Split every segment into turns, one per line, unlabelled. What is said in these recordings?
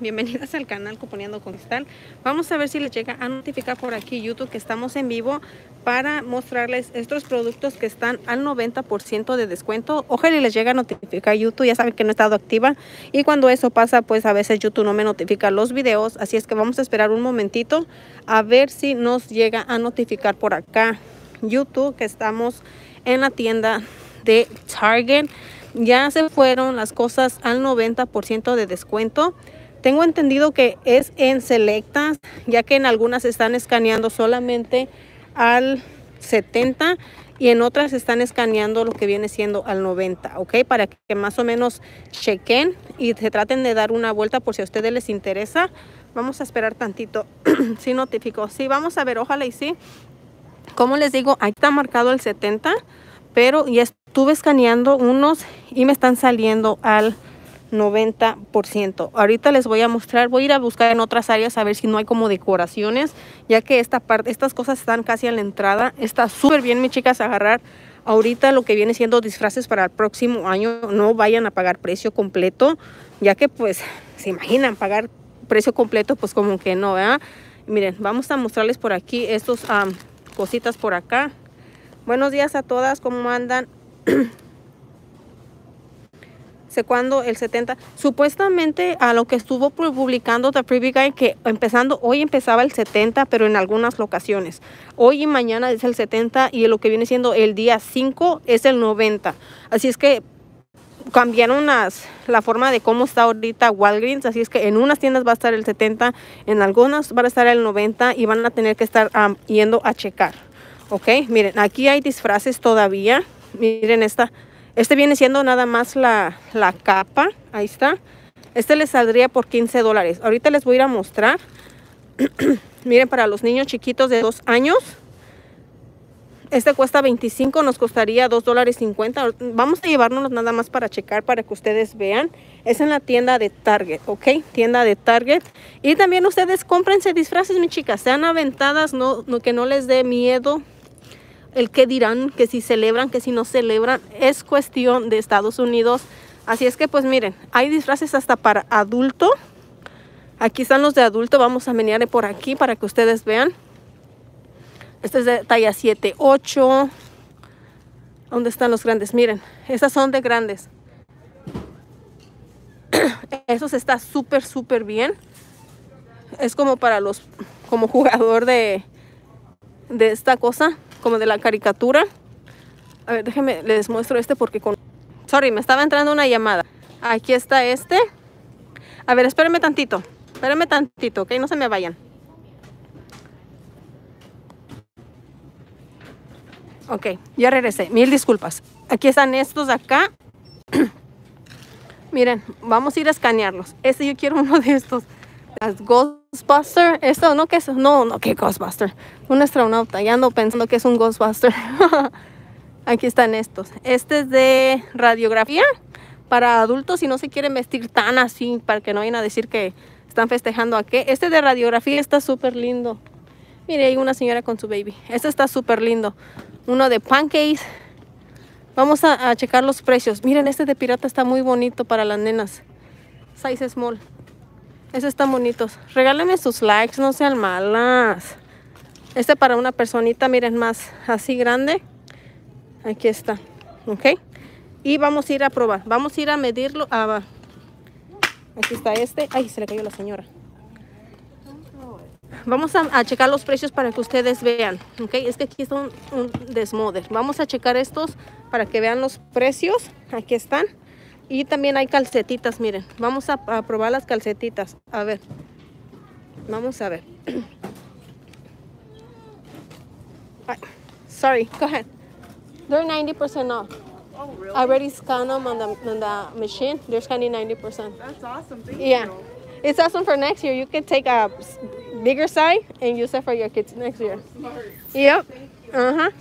bienvenidas al canal Cuponeando con Cristal. Vamos a ver si les llega a notificar por aquí YouTube que estamos en vivo para mostrarles estos productos que están al 90% de descuento. Ojalá les llega a notificar YouTube, ya saben que no he estado activa y cuando eso pasa pues a veces YouTube no me notifica los videos, así es que vamos a esperar un momentito a ver si nos llega a notificar por acá YouTube que estamos en la tienda de Target ya se fueron las cosas al 90% de descuento. Tengo entendido que es en selectas, ya que en algunas están escaneando solamente al 70 y en otras están escaneando lo que viene siendo al 90, ¿ok? Para que más o menos chequen y se traten de dar una vuelta por si a ustedes les interesa. Vamos a esperar tantito. si notificó. Sí, vamos a ver, ojalá y sí. Como les digo, ahí está marcado el 70, pero ya estuve escaneando unos y me están saliendo al 90%. Ahorita les voy a mostrar, voy a ir a buscar en otras áreas a ver si no hay como decoraciones, ya que esta parte, estas cosas están casi a la entrada. Está súper bien, mis chicas, agarrar ahorita lo que viene siendo disfraces para el próximo año. No vayan a pagar precio completo, ya que pues se imaginan pagar precio completo, pues como que no, ¿verdad? Miren, vamos a mostrarles por aquí estos cositas por acá. Buenos días a todas, ¿cómo andan? sé el 70 supuestamente a lo que estuvo publicando The Preview Guy que empezando hoy empezaba el 70 pero en algunas locaciones hoy y mañana es el 70 y lo que viene siendo el día 5 es el 90 así es que cambiaron las, la forma de cómo está ahorita Walgreens, así es que en unas tiendas va a estar el 70, en algunas va a estar el 90 y van a tener que estar yendo a checar. Ok, miren, aquí hay disfraces todavía. Miren esta. Este viene siendo nada más la, la capa. Ahí está. Este les saldría por 15 dólares. Ahorita les voy a ir a mostrar. miren, para los niños chiquitos de 2 años. Este cuesta 25, nos costaría 2 dólares 50. Vamos a llevarnos nada más para checar para que ustedes vean. Es en la tienda de Target, ¿ok? Tienda de Target. Y también ustedes cómprense disfraces, mis chicas. Sean aventadas, no, no, que no les dé miedo el que dirán, que si celebran, que si no celebran, es cuestión de Estados Unidos. Así es que pues miren, hay disfraces hasta para adulto. Aquí están los de adulto, vamos a menear por aquí para que ustedes vean. Este es de talla 7, 8. ¿Dónde están los grandes? Miren, esas son de grandes. Esos está súper, súper bien. Es como para los, como jugador de, de esta cosa como de la caricatura. A ver, déjenme, les muestro este porque con... Sorry, me estaba entrando una llamada. Aquí está este. A ver, espérenme tantito. Espérenme tantito, ok, no se me vayan. Ok, ya regresé. Mil disculpas. Aquí están estos acá. Miren, vamos a ir a escanearlos. Este yo quiero uno de estos. Las Ghostbuster. Esto, ¿no? ¿Qué es? No, no, ¿qué Ghostbuster? Un astronauta. Ya ando pensando que es un Ghostbuster. Aquí están estos. Este es de radiografía para adultos si no se quieren vestir tan así para que no vayan a decir que están festejando a qué. Este de radiografía está súper lindo. Mire, hay una señora con su baby. Este está súper lindo. Uno de pancakes. Vamos a, a, checar los precios. Miren, este de pirata está muy bonito para las nenas. Size small. Esos están bonitos. Regálenme sus likes, no sean malas. Este para una personita, miren, más así grande. Aquí está. ¿Ok? Y vamos a ir a probar. Vamos a ir a medirlo. Aquí está este. Ay, se le cayó la señora. Vamos a, a, checar los precios para que ustedes vean. ¿Ok? Es que aquí está un, un desmoder. Vamos a checar estos para que vean los precios. Aquí están. Y también hay calcetitas, miren. Vamos a, a, probar las calcetitas. A ver. Vamos a ver. Sorry, go ahead. They're 90% off.
Oh, really?
I already scanned them on the, on the machine. They're scanning 90%.
That's awesome. Thank
Yeah.
you.
It's awesome for next year. You could take a bigger size and use it for your kids next year.
Smart.
Yep. Ajá.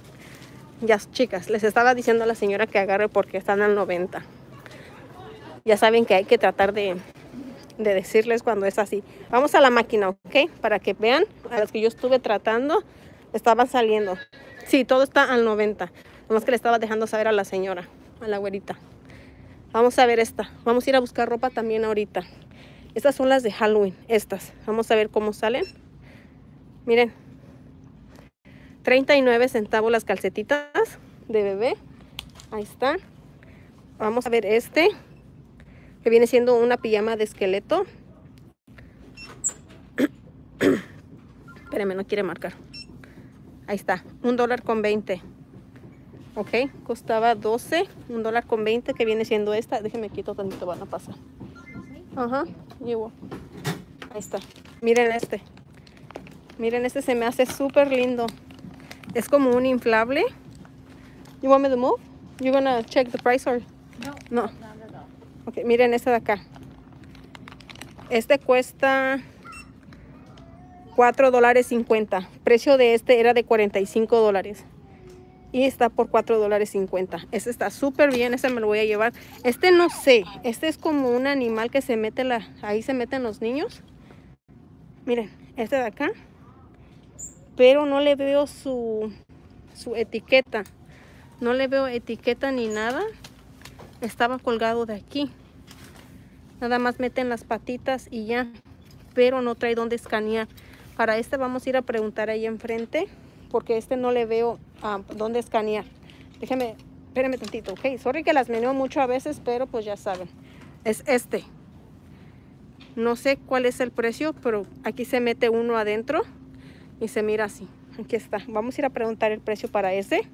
Ya, chicas, les estaba diciendo a la señora que agarre porque están al 90 ya saben que hay que tratar de, de, decirles cuando es así. Vamos a la máquina, ¿ok? Para que vean, a las que yo estuve tratando, estaban saliendo. Sí, todo está al 90. Nomás que le estaba dejando saber a la señora, a la güerita. Vamos a ver esta. Vamos a ir a buscar ropa también ahorita. Estas son las de Halloween, estas. Vamos a ver cómo salen. Miren. 39 centavos las calcetitas de bebé. Ahí está. Vamos a ver este. Que viene siendo una pijama de esqueleto. Espérenme, no quiere marcar. Ahí está. Un dólar con 20. Ok, costaba 12, un dólar con 20 que viene siendo esta. Déjenme quito tantito, van a pasar. Ajá, llevo. Ahí está. Miren este. Miren, este se me hace súper lindo. Es como un inflable. You want me to move? You gonna check the price or? No. No. Ok, miren este de acá. Este cuesta 4 dólares 50. Precio de este era de 45 dólares. Y está por 4 dólares 50 este está súper bien ese me lo voy a llevar. Este no sé este es como un animal que se mete la ahí se meten los niños. Miren este de acá. Pero no le veo su su etiqueta. No le veo etiqueta ni nada estaba colgado de aquí nada más meten las patitas y ya pero no trae donde escanear para este vamos a ir a preguntar ahí enfrente porque este no le veo um, dónde escanear. Déjeme, espérenme tantito, ok. Sorry que las meneo mucho a veces, pero pues ya saben. Es este. No sé cuál es el precio, pero aquí se mete uno adentro y se mira así. Aquí está. Vamos a ir a preguntar el precio para ese.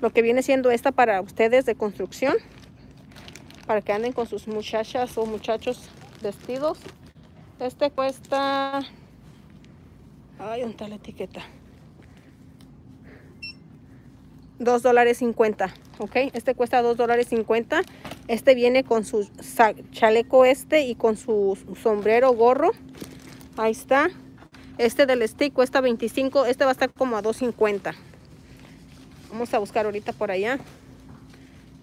Lo que viene siendo esta para ustedes de construcción. Para que anden con sus muchachas o muchachos vestidos. Este cuesta... Ay, ¿dónde está la etiqueta? 2 dólares 50 ok este cuesta 2 dólares 50 este viene con su chaleco este y con su sombrero gorro. Ahí está. Este del stick cuesta 25 este va a estar como a 2.50 vamos a buscar ahorita por allá.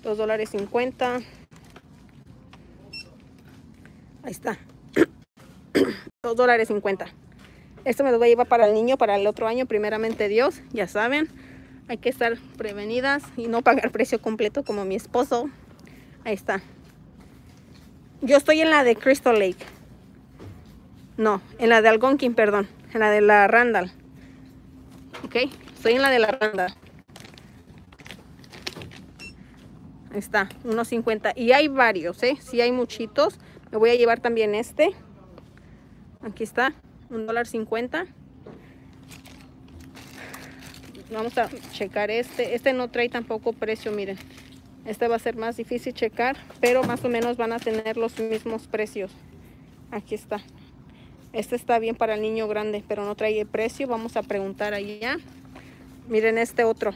2 dólares 50 ahí está 2 dólares 50 esto me lo voy a llevar para el niño para el otro año primeramente Dios ya saben hay que estar prevenidas y no pagar precio completo como mi esposo. Ahí está. Yo estoy en la de Crystal Lake. No, en la de Algonquin, perdón. En la de la Randall. Ok, estoy en la de la Randall. Ahí está, 1.50. Y hay varios, ¿eh? Sí hay muchitos. Me voy a llevar también este. Aquí está, $1.50 vamos a checar este. Este no trae tampoco precio miren. Este va a ser más difícil checar pero más o menos van a tener los mismos precios. Aquí está. Este está bien para el niño grande pero no trae precio. Vamos a preguntar allá. Miren este otro.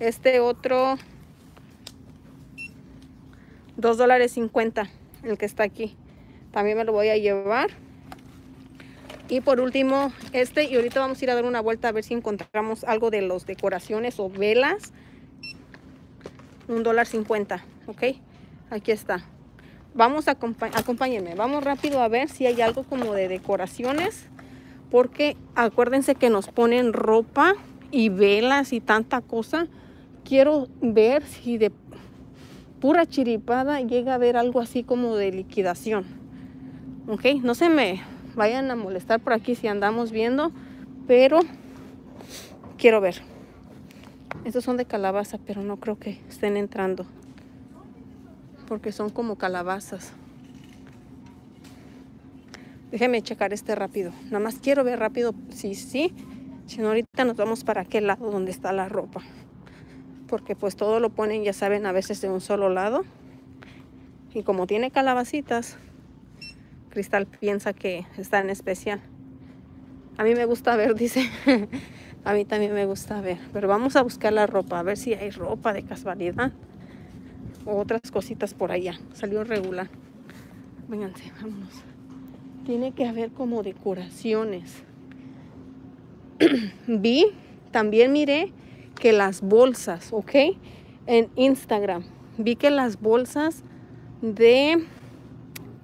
Este otro 2 dólares 50 el que está aquí también me lo voy a llevar y por último, este, y ahorita vamos a ir a dar una vuelta a ver si encontramos algo de los decoraciones o velas. Un dólar cincuenta, ¿ok? Aquí está. Vamos a acompáñenme, vamos rápido a ver si hay algo como de decoraciones. Porque acuérdense que nos ponen ropa y velas y tanta cosa. Quiero ver si de pura chiripada llega a ver algo así como de liquidación. ¿Ok? No se me vayan a molestar por aquí si andamos viendo, pero quiero ver. Estos son de calabaza, pero no creo que estén entrando. Porque son como calabazas. Déjenme checar este rápido. Nada más quiero ver rápido si sí. Si no, ahorita nos vamos para aquel lado donde está la ropa. Porque pues todo lo ponen, ya saben, a veces de un solo lado. Y como tiene calabacitas, Cristal piensa que está en especial. A mí me gusta ver, dice. a mí también me gusta ver. Pero vamos a buscar la ropa, a ver si hay ropa de casualidad. O otras cositas por allá. Salió regular. Vénganse, vámonos. Tiene que haber como decoraciones. Vi, también miré que las bolsas, ¿ok? En Instagram. Vi que las bolsas de...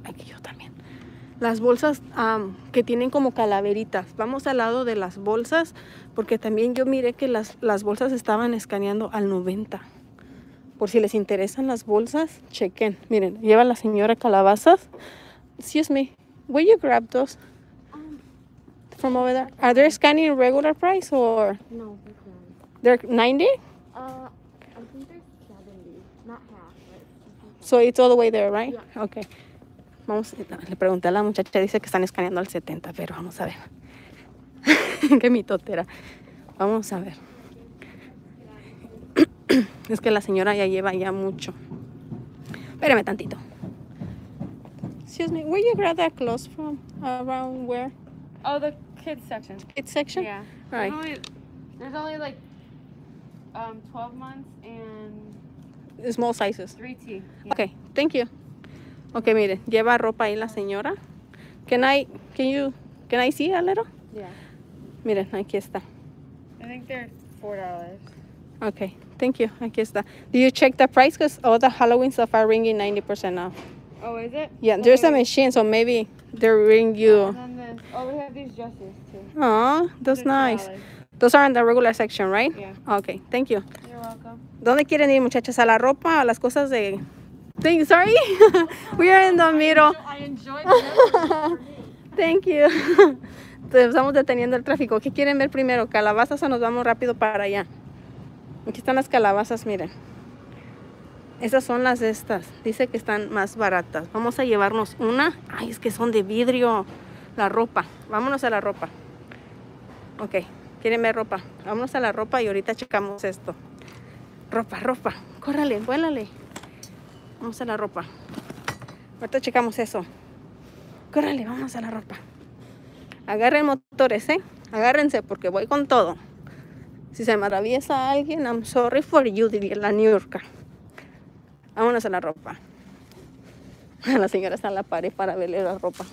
Aquí yo también las bolsas que tienen como calaveritas. Vamos al lado de las bolsas porque también yo miré que las, las bolsas estaban escaneando al 90. Por si les interesan las bolsas, chequen. Miren, lleva la señora calabazas. Excuse me. Will you grab those from over there? Are they scanning regular price or
No, they're
they're 90?
Uh, I think they're 70. Not half, but
So it's all the way there, right?
Yeah.
Okay. Vamos, le pregunté a la muchacha, dice que están escaneando al 70, pero vamos a ver. Qué mitotera. Vamos a ver. es que la señora ya lleva ya mucho. Espérame tantito. Excuse me, where you grab that clothes from? Around where?
Oh, the kids section.
Kids section?
Yeah.
Right.
There's only, there's only like um 12 months and
Small sizes.
3T.
Okay, thank you. Okay, mire, lleva ropa ahí la señora. Can I, can you, can I see a little?
Yeah.
Miren, aquí está.
I think they're four dollars.
Okay, thank you. Aquí está. Do you check the price? Because all the Halloween stuff are ringing 90% off.
Oh, is it?
Yeah, there's a machine, so maybe they're ring you.
And then this. Oh, we have these dresses too.
Aw, that's
$50.
nice. Those are in the regular section, right?
Yeah.
Okay, thank you.
You're welcome.
¿Dónde quieren ir, muchachas? ¿A la ropa? ¿A las cosas de...? Thank, sorry? We are in the middle.
I enjoy
Thank you. Entonces, Estamos deteniendo el tráfico. ¿Qué quieren ver primero? ¿Calabazas o nos vamos rápido para allá? Aquí están las calabazas, miren. Esas son las de estas. Dice que están más baratas. Vamos a llevarnos una. Ay, es que son de vidrio. La ropa. Vámonos a la ropa. Ok. ¿Quieren ver ropa? Vámonos a la ropa y ahorita checamos esto. Ropa, ropa. Córrale, vuélale. Vamos a la ropa. Ahorita checamos eso. Córrale, vamos a la ropa. Agarren motores, ¿eh? Agárrense porque voy con todo. Si se me atraviesa alguien, I'm sorry for you, diría la New York. Vámonos a la ropa. La señora está en la pared para verle la ropa.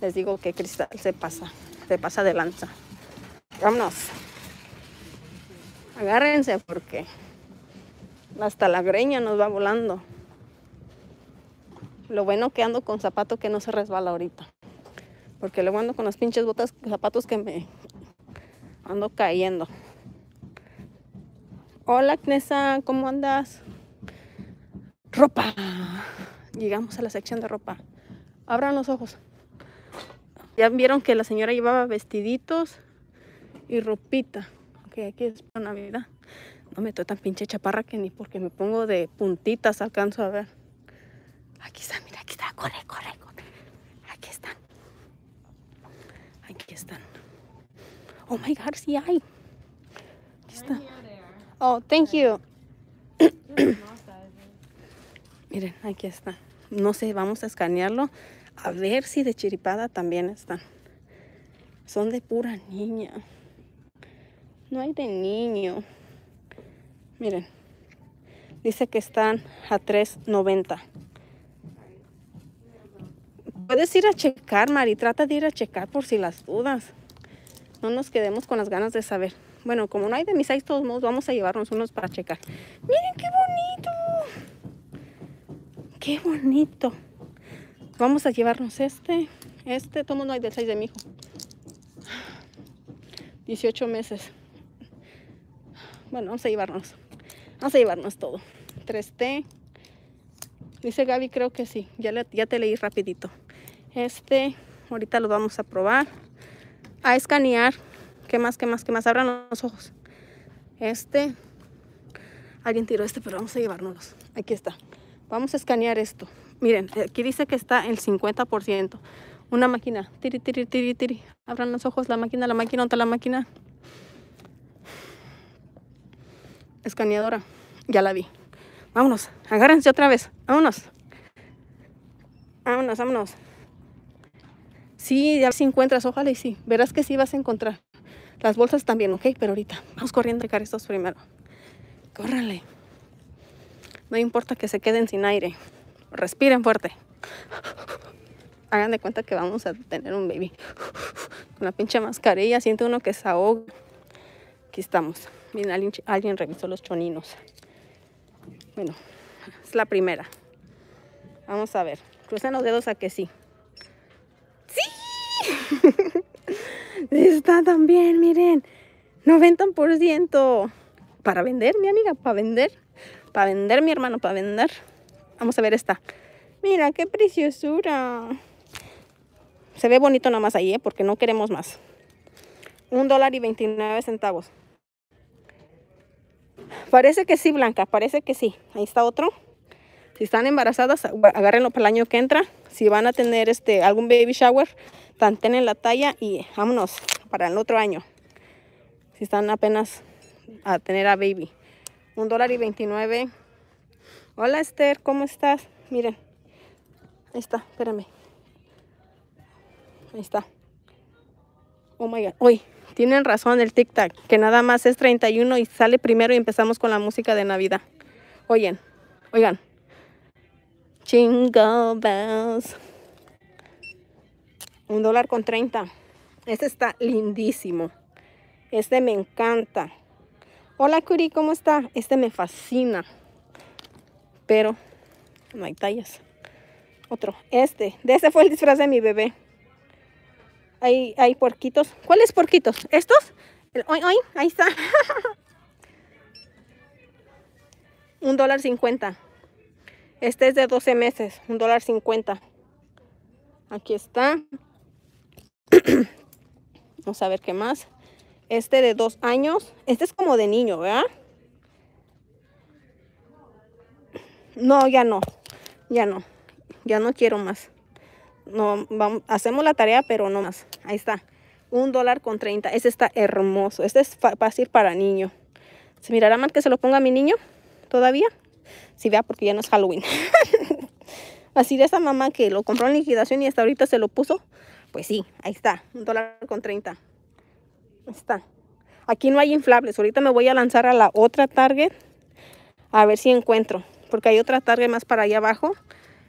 Les digo que Cristal se pasa, se pasa de lanza. Vámonos. Agárrense porque hasta la greña nos va volando. Lo bueno que ando con zapato que no se resbala ahorita. Porque luego ando con las pinches botas, zapatos que me ando cayendo. Hola, Knesa, ¿cómo andas? Ropa. Llegamos a la sección de ropa. Abran los ojos. Ya vieron que la señora llevaba vestiditos y ropita. Ok, aquí es para Navidad. No me estoy tan pinche chaparra que ni porque me pongo de puntitas alcanzo a ver. Aquí está, mira, aquí está. Corre, corre, corre. Aquí están. Aquí están. Oh my God, sí hay. Aquí está. Oh, thank you. Miren, aquí está. No sé, vamos a escanearlo. A ver si de chiripada también están. Son de pura niña. No hay de niño. Miren. Dice que están a 3.90. Puedes ir a checar, Mari. Trata de ir a checar por si las dudas. No nos quedemos con las ganas de saber. Bueno, como no hay de mis seis todos modos, vamos a llevarnos unos para checar. Miren qué bonito. Qué bonito. Vamos a llevarnos este. Este, todo no hay del 6 de mi hijo. 18 meses. Bueno, vamos a llevarnos. Vamos a llevarnos todo. 3T. Dice Gaby, creo que sí. Ya, le- ya te leí rapidito. Este, ahorita lo vamos a probar. A escanear. ¿Qué más, qué más, qué más? Abran los ojos. Este. Alguien tiró este, pero vamos a llevárnoslos. Aquí está. Vamos a escanear esto. Miren, aquí dice que está el 50%. Una máquina. Tiri, tiri, tiri, tiri. Abran los ojos. La máquina, la máquina, ¿dónde está la máquina? Escaneadora. Ya la vi. Vámonos. Agárrense otra vez. Vámonos. Vámonos, vámonos. Sí, ya si encuentras, ojalá y sí. Verás que sí vas a encontrar. Las bolsas también, ¿ok? Pero ahorita. Vamos corriendo a checar estos primero. Córrale. No importa que se queden sin aire. Respiren fuerte. Hagan de cuenta que vamos a tener un baby. Con la pinche mascarilla, siente uno que se ahoga. Aquí estamos. Miren, alguien, revisó los choninos. Bueno, es la primera. Vamos a ver. Crucen los dedos a que sí. ¡Sí! Está también, miren. 90%. Para vender, mi amiga, para vender. Para vender, mi hermano, para vender. Vamos a ver esta. Mira, qué preciosura. Se ve bonito nada más ahí, ¿eh? porque no queremos más. Un dólar y 29 centavos. Parece que sí, Blanca, parece que sí. Ahí está otro. Si están embarazadas, agárrenlo para el año que entra. Si van a tener este algún baby shower, en la talla y vámonos para el otro año. Si están apenas a tener a baby. Un dólar y 29. Hola Esther, ¿cómo estás? Miren. Ahí está, espérame. Ahí está. Oh my god. Uy, tienen razón el tic-tac, que nada más es 31 y sale primero y empezamos con la música de Navidad. Oigan, oigan. Jingle bells. Un dólar con 30. Este está lindísimo. Este me encanta. Hola, Curi, ¿cómo está? Este me fascina. Pero no hay tallas. Otro. Este. De ese fue el disfraz de mi bebé. Hay, hay porquitos. ¿Cuáles porquitos? ¿Estos? hoy, hoy, ahí está. un dólar cincuenta. Este es de 12 meses. Un dólar cincuenta. Aquí está. Vamos a ver qué más. Este de dos años. Este es como de niño, ¿verdad? No, ya no. Ya no. Ya no quiero más. No, vamos, hacemos la tarea, pero no más. Ahí está. Un dólar con 30. Este está hermoso. Este es fácil para niño. ¿Se mirará mal que se lo ponga a mi niño? ¿Todavía? Sí, vea, porque ya no es Halloween. Así de esa mamá que lo compró en liquidación y hasta ahorita se lo puso. Pues sí, ahí está. Un dólar con 30. Ahí está. Aquí no hay inflables. Ahorita me voy a lanzar a la otra Target. A ver si encuentro. Porque hay otra Target más para allá abajo.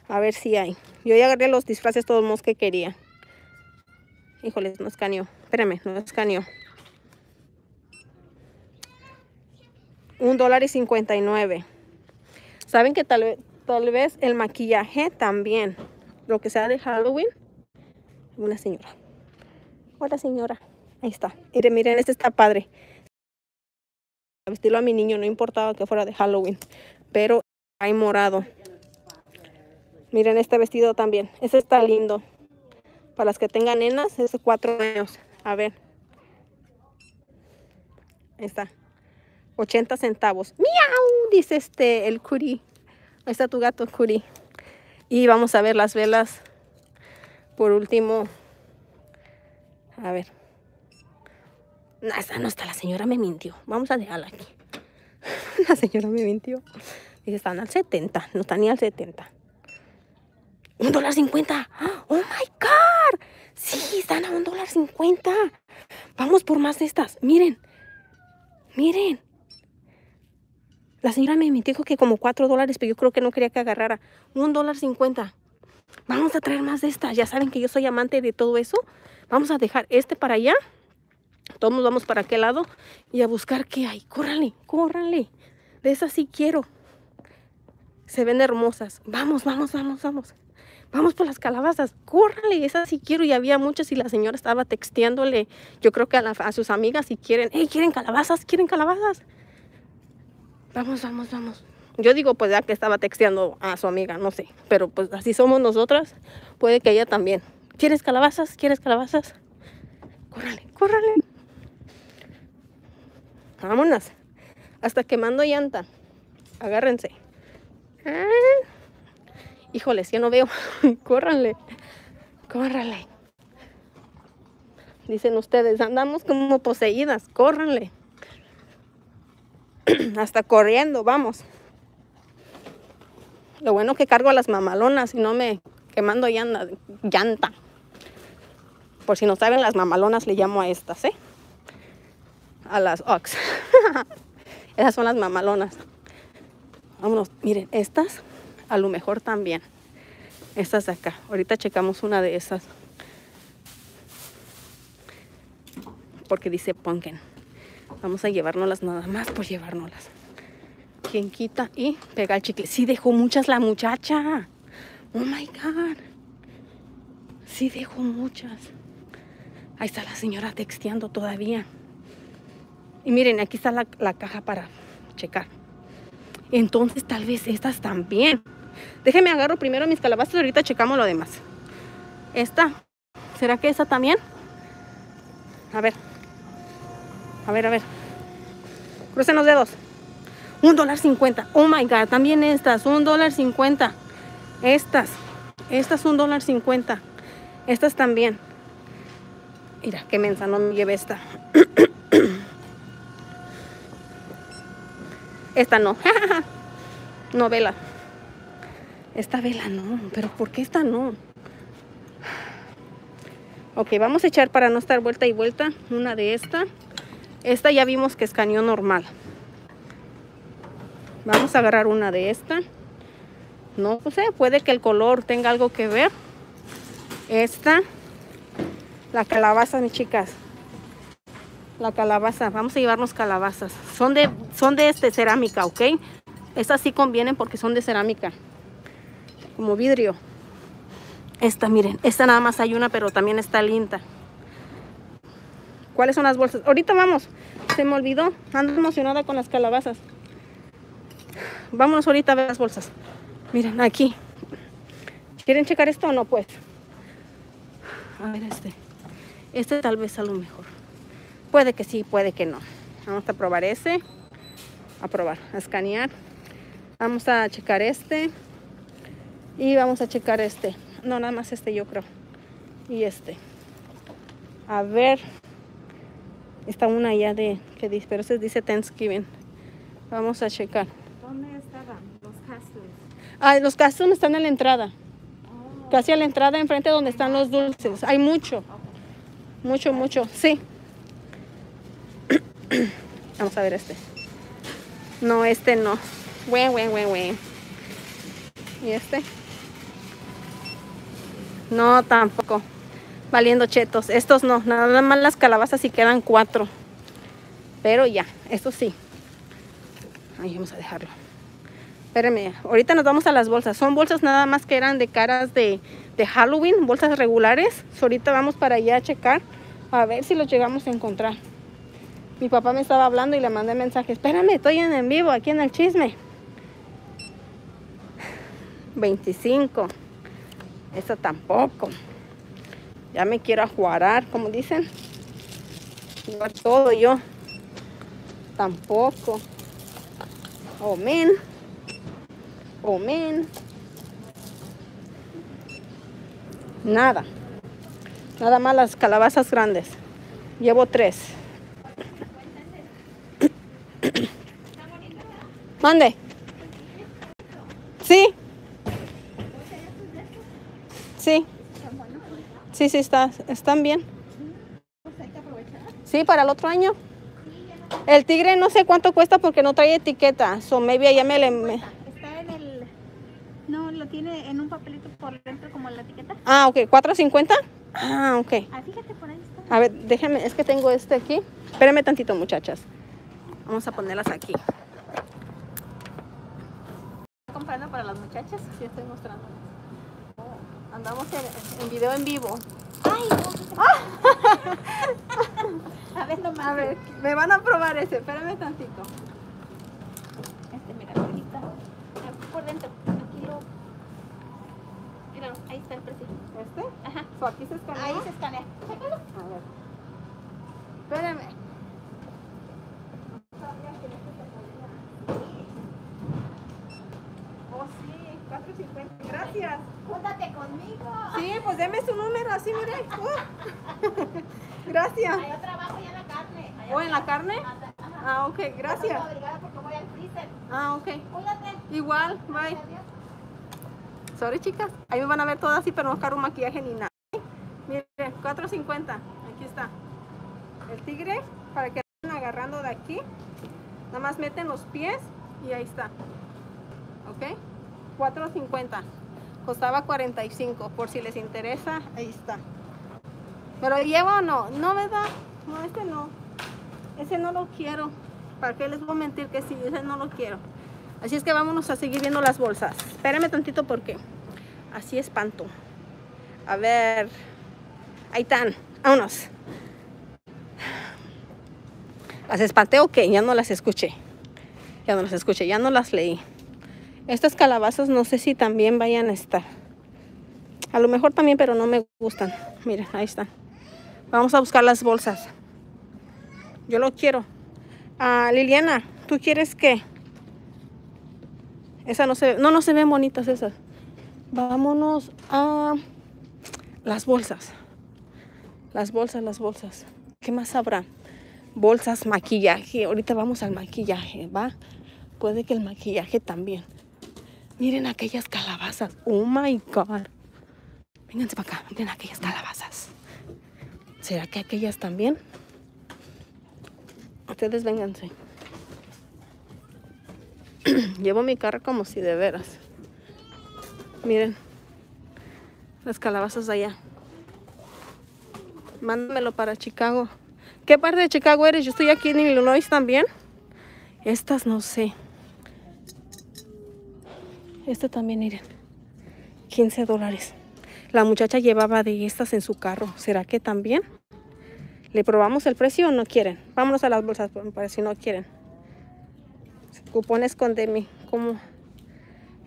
A ver si hay. Yo ya agarré los disfraces todos los que quería. Híjoles, no escaneó. Espérame, no escaneó. Un dólar y cincuenta y nueve. Saben que tal vez, tal vez el maquillaje también. Lo que sea de Halloween. Una señora. Hola señora. Ahí está. Miren, miren, este está padre. Vestirlo a mi niño, no importaba que fuera de Halloween. Pero hay morado. Miren este vestido también. Este está lindo. Para las que tengan nenas, es de cuatro años. A ver. Ahí está. 80 centavos. ¡Miau! Dice este, el curi. Ahí está tu gato, curi. Y vamos a ver las velas. Por último. A ver. No, esta no está. La señora me mintió. Vamos a dejarla aquí. la señora me mintió. Dice, están al 70. No está ni al 70. Un dólar cincuenta. Oh my God. Sí, están a un dólar cincuenta. Vamos por más de estas. Miren. Miren. La señora me dijo que como cuatro dólares, pero yo creo que no quería que agarrara. Un dólar cincuenta. Vamos a traer más de estas. Ya saben que yo soy amante de todo eso. Vamos a dejar este para allá. Todos vamos para aquel lado y a buscar qué hay. Córranle, córranle. De esas sí quiero. Se ven hermosas. Vamos, vamos, vamos, vamos vamos por las calabazas, córrale, esas sí quiero. Y había muchas y la señora estaba texteándole, yo creo que a, sus amigas si quieren, hey, ¿quieren calabazas? ¿Quieren calabazas? Vamos, vamos, vamos. Yo digo, pues ya que estaba texteando a su amiga, no sé. Pero pues así somos nosotras, puede que ella también. ¿Quieres calabazas? ¿Quieres calabazas? Córrale, córrale. Vámonos. Hasta quemando llanta. Agárrense. Ah. Híjoles, ya no veo. Córranle. Córranle. Dicen ustedes, andamos como poseídas. Córranle. Hasta corriendo, vamos. Lo bueno que cargo a las mamalonas y no me quemando llanta. Por si no saben, las mamalonas le llamo a estas, ¿eh? A las ox. Esas son las mamalonas. Vámonos, miren, estas a lo mejor también. Estas de acá. Ahorita checamos una de esas. Porque dice pumpkin. Vamos a llevárnoslas nada más por llevárnoslas. Quien quita y pega el chicle. Sí dejó muchas la muchacha. Oh my God. Sí dejó muchas. Ahí está la señora texteando todavía. Y miren, aquí está la, la caja para checar. Entonces tal vez estas también. Déjeme agarro primero mis calabazas, ahorita checamos lo demás. Esta ¿Será que esa también? A ver. A ver, a ver. Crucen los dedos. Un dólar cincuenta. Oh my God. También estas. Un dólar cincuenta. Estas. Estas un dólar cincuenta. Estas también. Mira, qué mensa. No me lleve esta. esta no. no, vela. Esta vela no. Pero ¿por qué esta no? Ok, vamos a echar para no estar vuelta y vuelta una de esta. Esta ya vimos que escaneó normal. Vamos a agarrar una de esta. No sé, puede que el color tenga algo que ver. Esta. La calabaza, mis chicas. La calabaza. Vamos a llevarnos calabazas. Son de, son de este cerámica, ¿ok? Estas sí convienen porque son de cerámica. Como vidrio. Esta, miren. Esta nada más hay una, pero también está linda. ¿Cuáles son las bolsas? Ahorita vamos. Se me olvidó. Ando emocionada con las calabazas. Vámonos ahorita a ver las bolsas. Miren, aquí. ¿Quieren checar esto o no? Pues. A ver este. Este tal vez a lo mejor. Puede que sí, puede que no. Vamos a probar ese. A probar, a escanear. Vamos a checar este. Y vamos a checar este. No, nada más este yo creo. Y este. A ver. Está una ya de que dice, pero se dice Thanksgiving. Vamos a checar.
¿Dónde estaban los castles?
Ah, los castles están en la entrada. Casi a la entrada enfrente donde están los dulces. Hay mucho. Mucho, mucho. Sí. Vamos a ver este. No, este no. Güey, güey, güey, güey. ¿Y este? No, tampoco. Valiendo chetos. Estos no. Nada más las calabazas y quedan cuatro. Pero ya, estos sí. Ahí vamos a dejarlo. Espérenme, ahorita nos vamos a las bolsas. Son bolsas nada más que eran de caras de, de Halloween, bolsas regulares. Ahorita vamos para allá a checar, a ver si los llegamos a encontrar. Mi papá me estaba hablando y le mandé mensaje. Espérame, estoy en, en vivo, aquí en el chisme. 25. Esta tampoco. Ya me quiero ajuarar, como dicen. Llevar todo yo. Tampoco. Oh, man. Oh, man. Nada. Nada más las calabazas grandes. Llevo tres. Mande. Sí. Sí. Sí, sí, está, están bien. Sí, para el otro año. El tigre no sé cuánto cuesta porque no trae etiqueta. So maybe allá me le... me-
Está en el... No, lo tiene en un papelito por dentro como la etiqueta.
Ah, ok. ¿4.50? Ah, ok.
Ah, fíjate, por ahí está.
A ver, déjenme, es que tengo este aquí. Espérenme tantito, muchachas. Vamos a ponerlas aquí. ¿Está comprando para las muchachas? Sí, estoy mostrando. Andamos en, en video en vivo.
Ay, no. A ver, nomás.
A ver, me van a probar ese. Espérenme tantito.
Este, mira, ahorita. Aquí por dentro. Aquí lo. Mira, ahí está el precio.
¿Este?
Ajá.
So, aquí se escanea.
Ahí se escanea. Chécalo.
A ver. Espérenme. Oh, sí, 4.50. Gracias.
Júntate conmigo.
Sí, pues deme su número, así mire. Uh. Gracias.
Trabajo ya en la carne.
¿O en la carne? Ah, ok, gracias. Ah, ok. Igual, bye. Sorry, chicas. Ahí me van a ver todas así, pero no caro maquillaje ni nada. Miren, 4.50. Aquí está. El tigre, para que vayan agarrando de aquí. Nada más meten los pies y ahí está. ¿Ok? 4.50. Costaba 45. Por si les interesa, ahí está. ¿Pero llevo o no? No, ¿verdad? No, este no. Ese no lo quiero. ¿Para qué les voy a mentir que sí? Ese no lo quiero. Así es que vámonos a seguir viendo las bolsas. Espérame tantito porque así espanto. A ver. Ahí están. Vámonos. ¿Las espanté o qué? Ya no las escuché. Ya no las escuché, ya no las leí. Estas calabazas no sé si también vayan a estar. A lo mejor también, pero no me gustan. Miren, ahí están. Vamos a buscar las bolsas. Yo lo quiero. Ah, Liliana, ¿tú quieres qué? Esa no se ve. No, no se ven bonitas esas. Vámonos a las bolsas. Las bolsas, las bolsas. ¿Qué más habrá? Bolsas, maquillaje. Ahorita vamos al maquillaje, ¿va? Puede que el maquillaje también. Miren aquellas calabazas. Oh my God. Vénganse para acá. Miren aquellas calabazas. ¿Será que aquellas también? Ustedes vénganse. Llevo mi carro como si de veras. Miren. Las calabazas allá. Mándamelo para Chicago. ¿Qué parte de Chicago eres? Yo estoy aquí en Illinois también. Estas no sé. Este también, miren. 15 dólares. La muchacha llevaba de estas en su carro. ¿Será que también? ¿Le probamos el precio o no quieren? Vámonos a las bolsas para si no quieren. Cupones con Demi. ¿Cómo?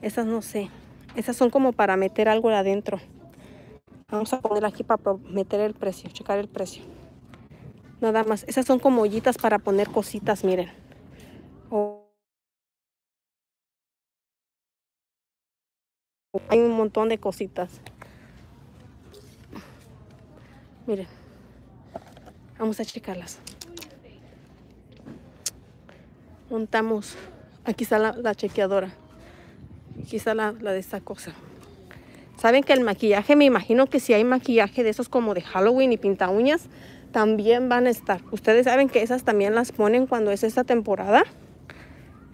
Estas no sé. Estas son como para meter algo adentro. Vamos a poner aquí para meter el precio, checar el precio. Nada más. Esas son como ollitas para poner cositas, miren. Hay un montón de cositas. Miren. Vamos a checarlas. Montamos. Aquí está la, chequeadora. Aquí está la, la de esta cosa. Saben que el maquillaje, me imagino que si hay maquillaje de esos como de Halloween y pinta uñas, también van a estar. Ustedes saben que esas también las ponen cuando es esta temporada.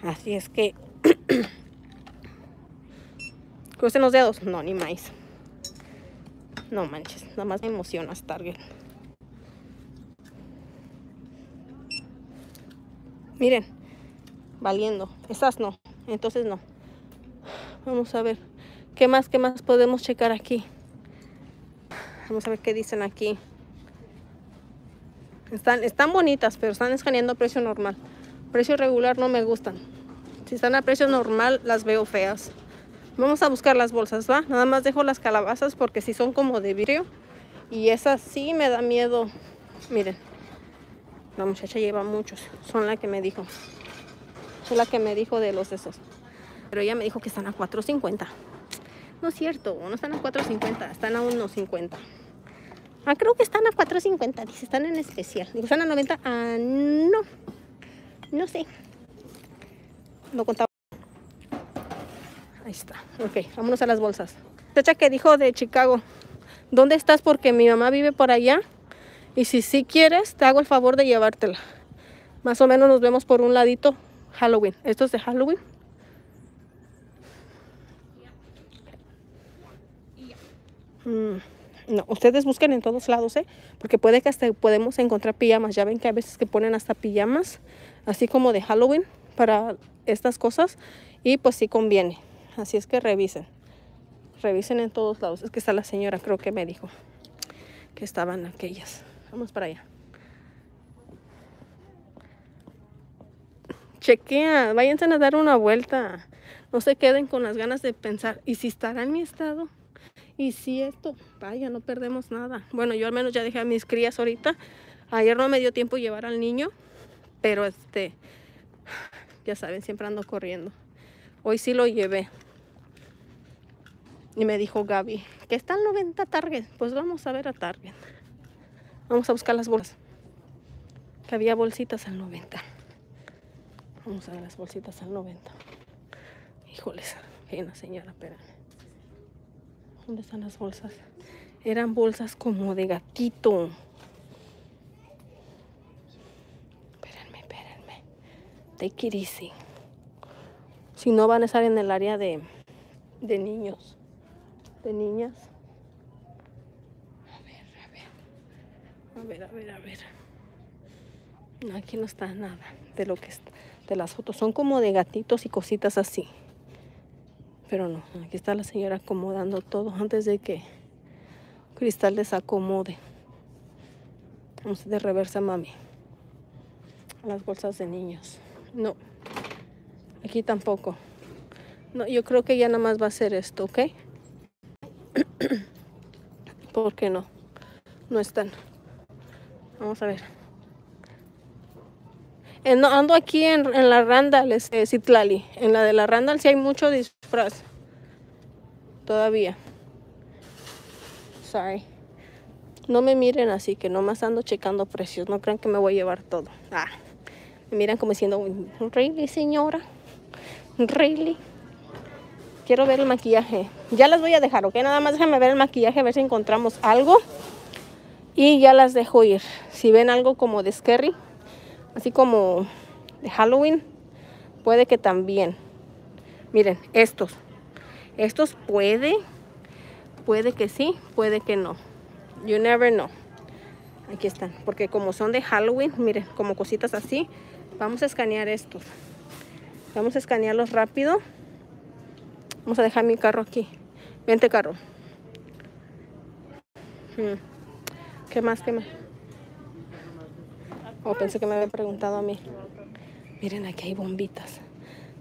Así es que... Crucen los dedos. No, ni más. No manches, nada más me emociona Target. Miren, valiendo. Esas no, entonces no. Vamos a ver. ¿Qué más, qué más podemos checar aquí? Vamos a ver qué dicen aquí. Están, están bonitas, pero están escaneando precio normal. Precio regular no me gustan. Si están a precio normal, las veo feas. Vamos a buscar las bolsas, ¿va? Nada más dejo las calabazas porque si son como de vidrio. Y esas sí me da miedo. Miren. La muchacha lleva muchos. Son la que me dijo. Es la que me dijo de los esos. Pero ella me dijo que están a 4.50. No es cierto, no están a 4.50, están a 1.50. Ah, creo que están a 4.50, dice, están en especial. Digo, están a 90. Ah, no. No sé. Lo contaba. Ahí está. Ok, vámonos a las bolsas. Muchacha que dijo de Chicago. ¿Dónde estás? Porque mi mamá vive por allá. Y si sí quieres, te hago el favor de llevártela. Más o menos nos vemos por un ladito. Halloween. ¿Esto es de Halloween? Mm, no, ustedes busquen en todos lados, ¿eh? Porque puede que hasta podemos encontrar pijamas. Ya ven que a veces que ponen hasta pijamas, así como de Halloween, para estas cosas. Y pues sí conviene. Así es que revisen. Revisen en todos lados. Es que está la señora, creo que me dijo que estaban aquellas. Vamos para allá. Chequea, váyanse a dar una vuelta. No se queden con las ganas de pensar. ¿Y si estará en mi estado? Y si esto, vaya, no perdemos nada. Bueno, yo al menos ya dejé a mis crías ahorita. Ayer no me dio tiempo llevar al niño, pero este, ya saben, siempre ando corriendo. Hoy sí lo llevé. Y me dijo Gaby, que está al 90 Target. Pues vamos a ver a Target. Vamos a buscar las bolsas. Que había bolsitas al 90. Vamos a ver las bolsitas al 90. Híjoles, una señora, espérame. ¿Dónde están las bolsas? Eran bolsas como de gatito. Espérenme, espérenme. Take it easy. Si no van a estar en el área de, de niños, de niñas. A ver, a ver. A ver, a ver, a ver. Aquí no está nada de lo que de las fotos. Son como de gatitos y cositas así. Pero no, aquí está la señora acomodando todo antes de que Cristal desacomode. Vamos de reversa, mami. Las bolsas de niños. No. Aquí tampoco. No, yo creo que ya nada más va a ser esto, ¿ok? ¿Por qué no? No están. Vamos a ver. Eh, ando aquí en, la Randall, este, Citlali. En la de la Randall sí hay mucho disfraz. Todavía. Sorry. No me miren así, que nomás ando checando precios. No crean que me voy a llevar todo. Ah, me miran como diciendo, ¿really, señora? ¿Really? Quiero ver el maquillaje. Ya las voy a dejar, ¿ok? Nada más déjame ver el maquillaje, a ver si encontramos algo. Y ya las dejo ir. Si ven algo como de Scary, así como de Halloween, puede que también. Miren, estos. Estos puede, puede que sí, puede que no. You never know. Aquí están, porque como son de Halloween, miren, como cositas así, vamos a escanear estos. Vamos a escanearlos rápido. Vamos a dejar mi carro aquí. Vente, carro. Hmm. ¿Qué más? ¿Qué más? Oh, pensé que me había preguntado a mí. Miren, aquí hay bombitas.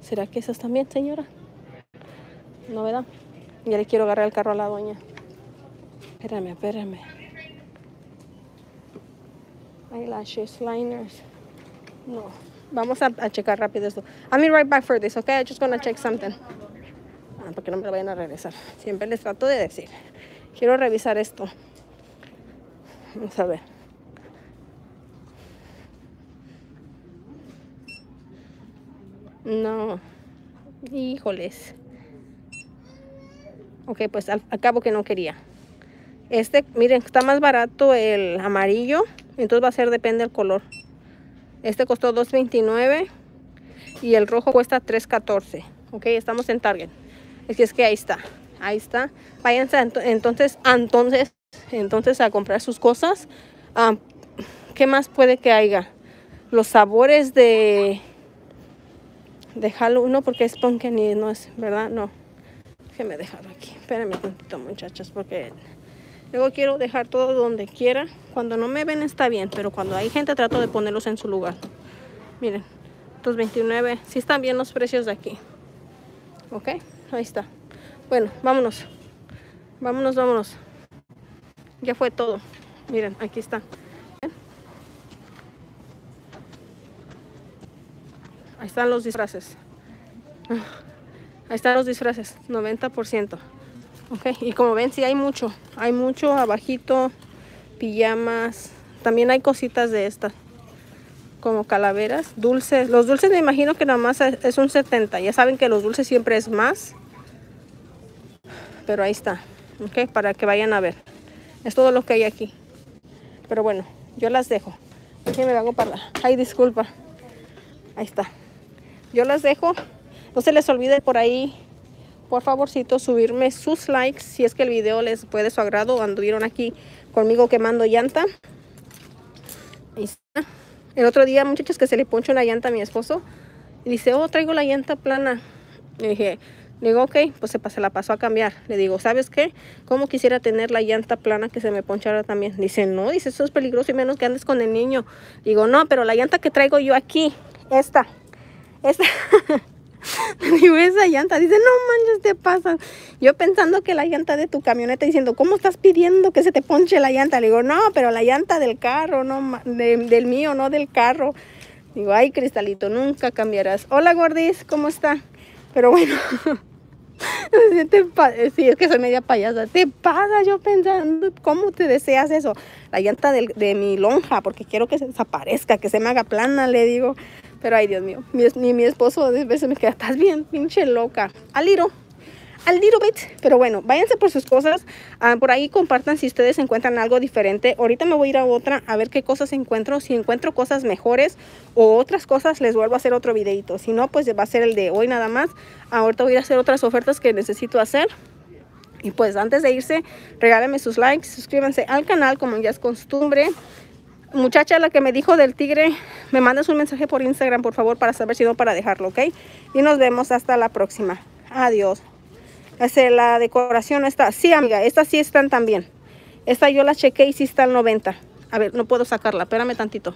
¿Será que esas también, señora? ¿No, verdad? Ya le quiero agarrar el carro a la doña. Espérame, espérame. Eyelashes, liners. No. Vamos a, a checar rápido esto. Be right back for this, okay? I'm just gonna check something. Ah, porque no me vayan a regresar. Siempre les trato de decir. Quiero revisar esto. Vamos a ver. No. Híjoles. Ok, pues al, al cabo que no quería. Este, miren, está más barato el amarillo. Entonces va a ser, depende del color. Este costó $2.29 y el rojo cuesta $3.14. Ok, estamos en Target. Es que es que ahí está. Ahí está. Váyanse ento- entonces, entonces, entonces a comprar sus cosas. Ah, ¿Qué más puede que haya? Los sabores de de Halloween, no porque es pumpkin y no es, ¿verdad? No. Déjenme dejarlo aquí. Espérenme un poquito, muchachas, porque luego quiero dejar todo donde quiera. Cuando no me ven está bien, pero cuando hay gente trato de ponerlos en su lugar. Miren, 2.29. Sí están bien los precios de aquí. ¿Ok? Ahí está. Bueno, vámonos. Vámonos, vámonos. Ya fue todo. Miren, aquí está. Ahí están los disfraces. Ah, Ahí están los disfraces, 90%. Ok, y como ven, sí hay mucho. Hay mucho abajito, pijamas. También hay cositas de estas. Como calaveras, dulces. Los dulces me imagino que nada más es un 70. Ya saben que los dulces siempre es más. Pero ahí está. Ok, para que vayan a ver. Es todo lo que hay aquí. Pero bueno, yo las dejo. Aquí me hago para. Ay, disculpa. Ahí está. Yo las dejo. No se les olvide por ahí, por favorcito, subirme sus likes si es que el video les fue de su agrado. Anduvieron aquí conmigo quemando llanta. El otro día, muchachos, que se le ponchó una llanta a mi esposo. Y dice, oh, traigo la llanta plana. Le dije, digo, ok, pues se, se la pasó a cambiar. Le digo, ¿sabes qué? ¿Cómo quisiera tener la llanta plana que se me ponchara también? Dice, no, dice, eso es peligroso y menos que andes con el niño. Digo, no, pero la llanta que traigo yo aquí, esta, esta. Digo, esa llanta. Dice, no manches, te pasa. Yo pensando que la llanta de tu camioneta, diciendo, ¿cómo estás pidiendo que se te ponche la llanta? Le digo, no, pero la llanta del carro, no de- del mío, no del carro. Digo, ay, Cristalito, nunca cambiarás. Hola, Gordis, ¿cómo está? Pero bueno. Sí, es que soy media payasa. Te pasa yo pensando, ¿cómo te deseas eso? La llanta del- de mi lonja, porque quiero que se desaparezca, que se me haga plana, le digo. Pero ay, Dios mío, mi, ni mi esposo a veces me queda, estás bien, pinche loca. A little, a little bit. Pero bueno, váyanse por sus cosas. Ah, por ahí compartan si ustedes encuentran algo diferente. Ahorita me voy a ir a otra a ver qué cosas encuentro. Si encuentro cosas mejores o otras cosas, les vuelvo a hacer otro videito. Si no, pues va a ser el de hoy nada más. Ahorita voy a ir a hacer otras ofertas que necesito hacer. Y pues antes de irse, regálenme sus likes, suscríbanse al canal como ya es costumbre. Muchacha, la que me dijo del tigre, me mandas un mensaje por Instagram, por favor, para saber si no, para dejarlo, ¿ok? Y nos vemos hasta la próxima. Adiós. Ese, la decoración está, sí, amiga, estas sí están también. Esta yo la chequé y sí está al 90. A ver, no puedo sacarla, espérame tantito.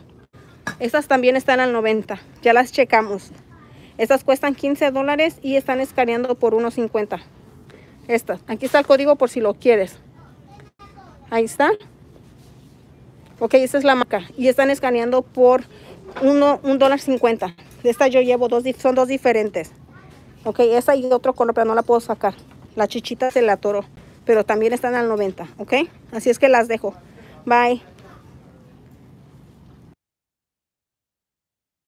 Estas también están al 90, ya las checamos. Estas cuestan 15 dólares y están escaneando por unos 50. Estas, aquí está el código por si lo quieres. Ahí está. Ok, esta es la marca. Y están escaneando por uno, un dólar cincuenta. De esta yo llevo dos, son dos diferentes. Ok, esa y otro color, pero no la puedo sacar. La chichita se la atoró. Pero también están al 90, ok. Así es que las dejo. Bye.